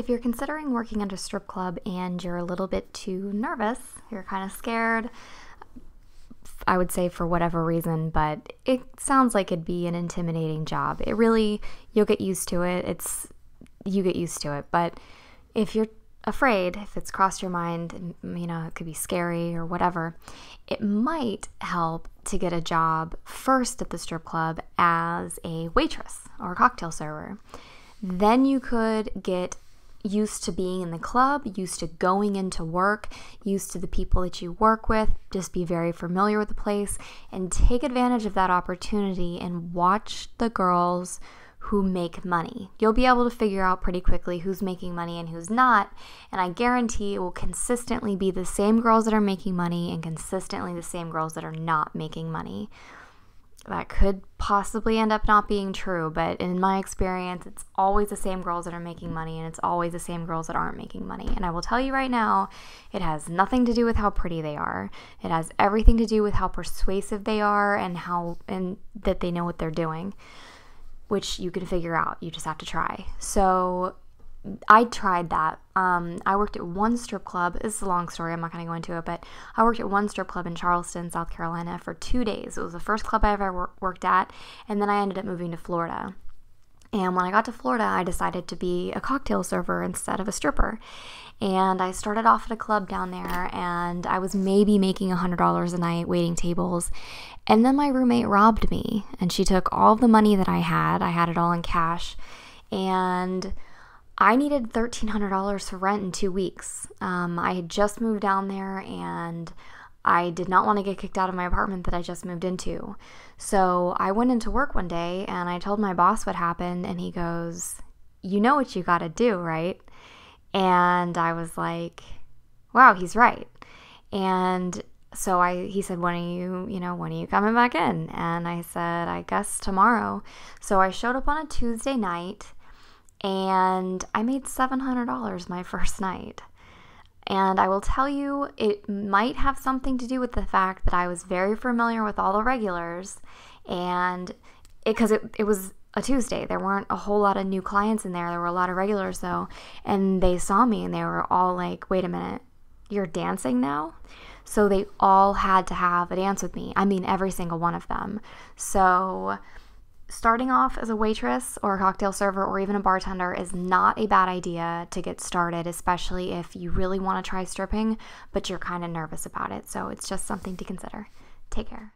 If you're considering working at a strip club and you're a little bit too nervous, you're kind of scared, I would say for whatever reason, but it sounds like it'd be an intimidating job. It really, you'll get used to it. It's, you get used to it. But if you're afraid, if it's crossed your mind, you know, it could be scary or whatever, it might help to get a job first at the strip club as a waitress or a cocktail server. Then you could get used to being in the club, used to going into work, used to the people that you work with, just be very familiar with the place and take advantage of that opportunity and watch the girls who make money. You'll be able to figure out pretty quickly who's making money and who's not, and I guarantee it will consistently be the same girls that are making money and consistently the same girls that are not making money that could possibly end up not being true, but in my experience, it's always the same girls that are making money and it's always the same girls that aren't making money. And I will tell you right now, it has nothing to do with how pretty they are. It has everything to do with how persuasive they are and how and that they know what they're doing, which you can figure out. You just have to try. So, I tried that. Um, I worked at one strip club. This is a long story. I'm not going to go into it, but I worked at one strip club in Charleston, South Carolina for two days. It was the first club I ever worked at, and then I ended up moving to Florida. And when I got to Florida, I decided to be a cocktail server instead of a stripper. And I started off at a club down there, and I was maybe making $100 a night waiting tables. And then my roommate robbed me, and she took all the money that I had. I had it all in cash. And I needed $1,300 for rent in two weeks. Um, I had just moved down there and I did not want to get kicked out of my apartment that I just moved into. So I went into work one day and I told my boss what happened, and he goes, You know what you got to do, right? And I was like, Wow, he's right. And so I he said, When are you, you know, when are you coming back in? And I said, I guess tomorrow. So I showed up on a Tuesday night and I made $700 my first night. And I will tell you, it might have something to do with the fact that I was very familiar with all the regulars, and because it, it, it was a Tuesday. There weren't a whole lot of new clients in there. There were a lot of regulars though, and they saw me and they were all like, "Wait a minute, you're dancing now?" So they all had to have a dance with me. I mean, every single one of them. So starting off as a waitress or a cocktail server or even a bartender is not a bad idea to get started, especially if you really want to try stripping, but you're kind of nervous about it. So it's just something to consider. Take care.